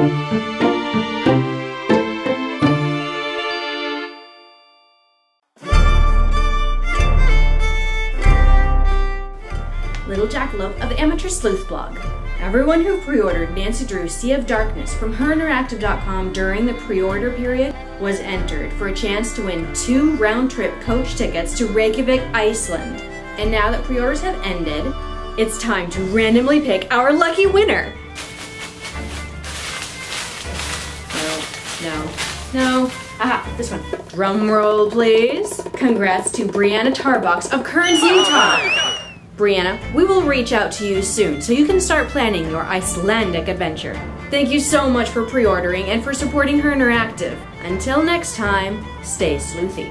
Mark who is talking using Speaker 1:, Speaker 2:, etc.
Speaker 1: Little Jackalope of the Amateur Sleuth blog. Everyone who pre-ordered Nancy Drew's Sea of Darkness from herinteractive.com during the pre-order period was entered for a chance to win two round-trip coach tickets to Reykjavik, Iceland. And now that pre-orders have ended, it's time to randomly pick our lucky winner. No, no. Aha, this one. Drum roll, please. Congrats to Brianna Tarbox of Kearns, Utah. Brianna, we will reach out to you soon so you can start planning your Icelandic adventure. Thank you so much for pre-ordering and for supporting Her Interactive. Until next time, stay sleuthy.